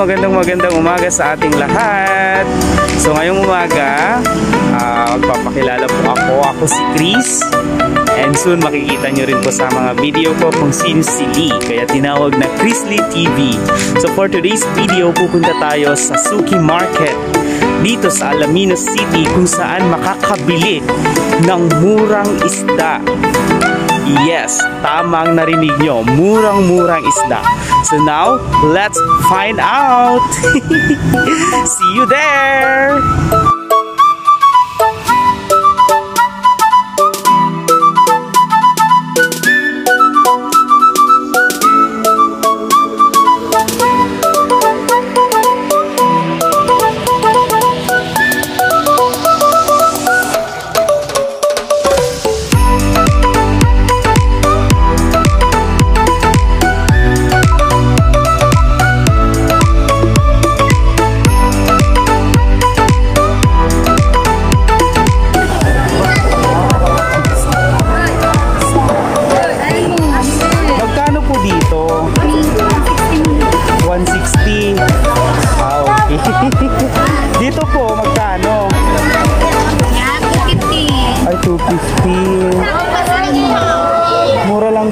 magandang magandang umaga sa ating lahat. So ngayong umaga, uh, magpapakilala po ako. Ako si Chris. And soon makikita nyo rin po sa mga video ko kung sino si Lee. Kaya tinawag na Chris Lee TV. So for today's video, pupunta tayo sa Suki Market dito sa Alaminos City kung saan makakabili ng murang isda. Yes, tamang narinig nyo. Murang-murang isda. So now, let's find out. See you there!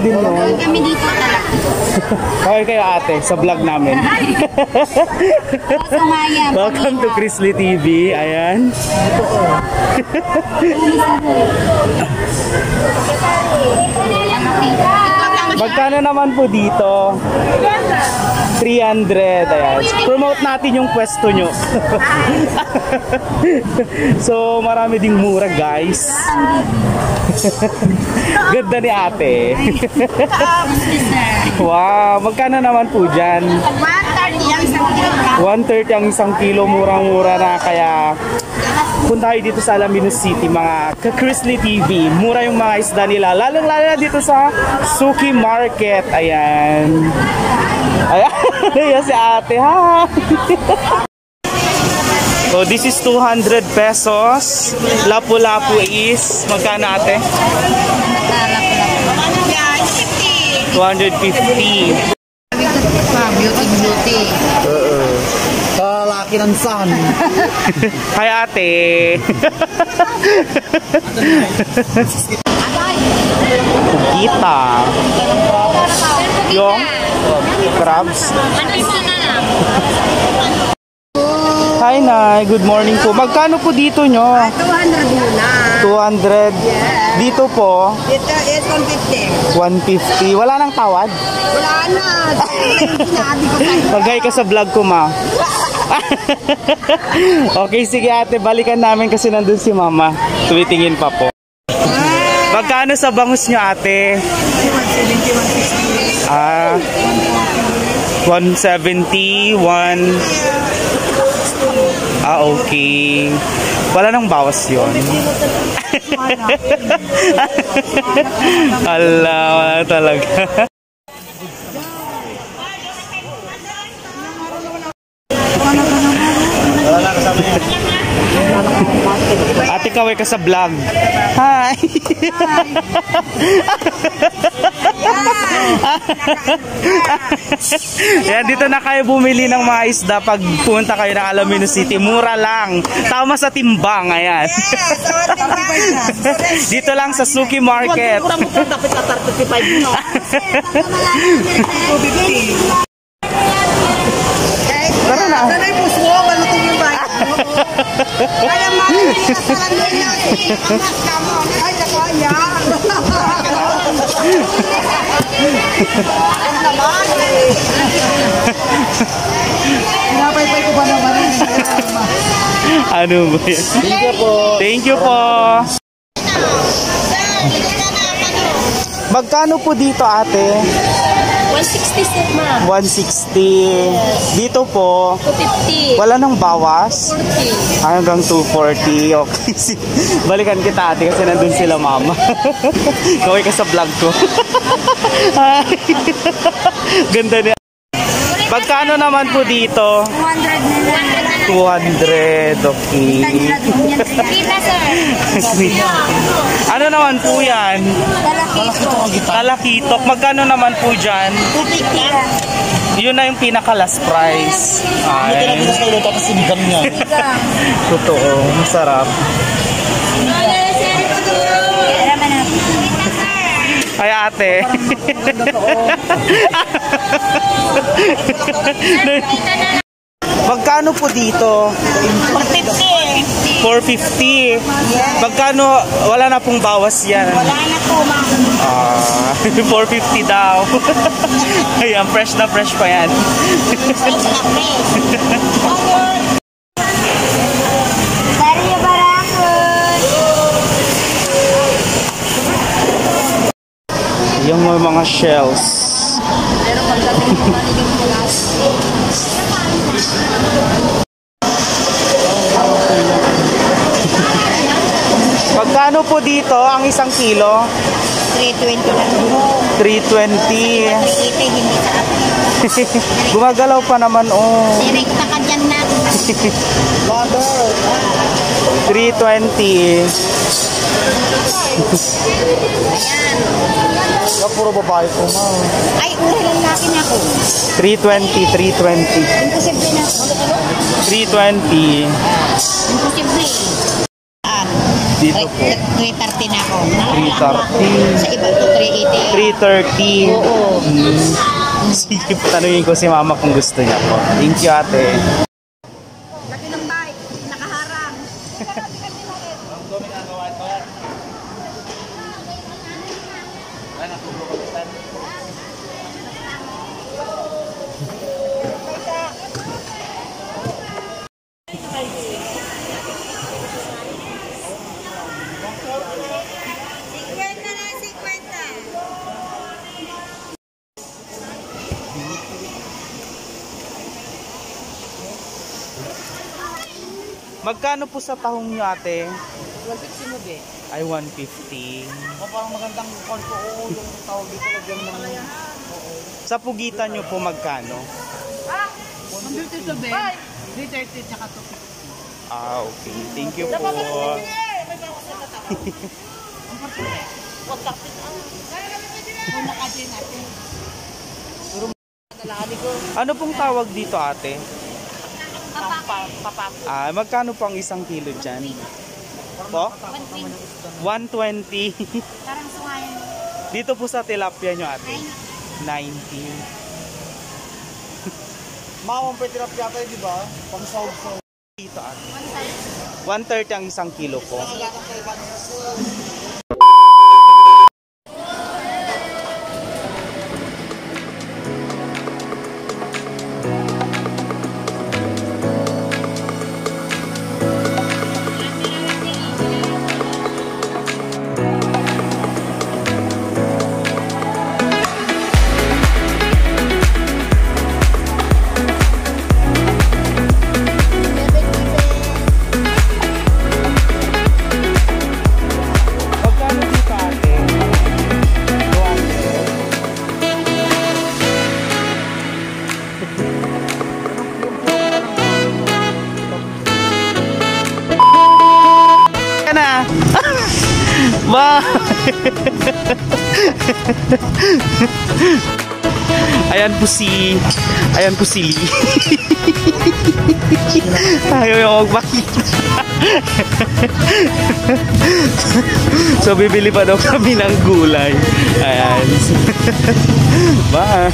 Din, no? Kami dito talaga. Okay kayo ate, sa vlog namin. Welcome to Chrisley TV. Ayan. Magkano naman po dito? 300. Ayan. Promote natin yung pwesto nyo. so, marami ding mura, guys. Ganda ni ate. wow, magkano naman po dyan? 130 ang isang kilo, murang-mura na kaya punta kayo dito sa Alaminos City, mga ka-Chrisley TV. Mura yung mga isda nila, lalong-lalo na dito sa Suki Market. Ayan. Ayan, Ayan si ate, ha? So this is 200 pesos. Lapu-lapu is, magkano ate? 250. Beauty, beauty. Kalaki ng sun. Hi ate. Pugita. Yung crabs. Hi Nay, good morning po. Magkano po dito nyo? 200 muna. 200. Dito po, Ito is 150. 150. Wala nang tawad? Wala na. Sinabi ko. Magay ka sa vlog ko, ma. okay, sige ate, balikan namin kasi nandun si mama. Tumitingin pa po. Magkano sa bangus nyo, ate? Ah, 170, 1... Ah, okay. Wala nang bawas yon. Ala, wala talaga. Ate kaway ka sa vlog. Hi. Yan, dito na kayo bumili ng mga isda pag punta kayo ng Alaminos City. Mura lang. Tama sa timbang. Ayan. dito lang sa Suki Market. Tara na. Sanay po mo, malutong yung mo. Kaya mami, kasalan mo na. Amas ka mo. Ay, naku, ayan. Ay, naman eh. Pinapaypay ko ba naman yun? Ano ba yan? Thank you po. Thank you po. Magkano po dito ate? 160 set ma. 160. Dito po, 250. wala nang bawas. 40. Ah, Hanggang 240. Okay. si- Balikan kita ate kasi nandun sila mama. Kaway ka sa vlog ko. Hi. Ganda niya. Magkano naman po dito? 200 na lang. 200. Okay. Kita sir. ano naman po yan? Lalaki ko. Talakitok. Magkano naman po dyan? 250 lang. Yun na yung pinaka last price. Ay, sa ulo tapos sinigang niya. totoo. Masarap. Ay ate. Magkano po dito? 450. Magkano? Wala na pong bawas yan. Wala na po, ma'am. Ah, 450 daw. Ayan, fresh na fresh pa yan. Fresh na fresh. Yung mga shells. Magkano po dito ang isang kilo? 320 lang po. 320. Nakikita, hindi sa akin. Gumagalaw pa naman oh. Direkta ka dyan na. 320. Kaya puro babae po, ma'am. Ay, uri lang natin ako. 320, 320. Imposible na. 320. Imposible. Ah, Dito po. 330 na ako. 330. Sa iba to 380. 330. Oo. Sige, tanungin ko si mama kung gusto niya po. Thank you ate. Magkano po sa tahong niyo ate? 150 mo, be. Ay, 150. O, parang magandang kwan po. Oo, yung tawag dito lagyan ng... Sa pugitan niyo po magkano? 150 to, be. 330 tsaka 250. Ah, okay. Thank you po. Natin. Ano pong tawag dito ate? Papa. Ah, magkano po ang isang kilo dyan? Po? 120. Parang sungayan. Dito po sa tilapia nyo ate? 90. Mawang pwede na piyata, di ba? Pang sahog-sahog. Dito ate. 130 ang isang kilo po. Ayan po si Ayan po si Lee. Ayaw yung magpakita. so bibili pa daw kami ng gulay. Ayan. Bye.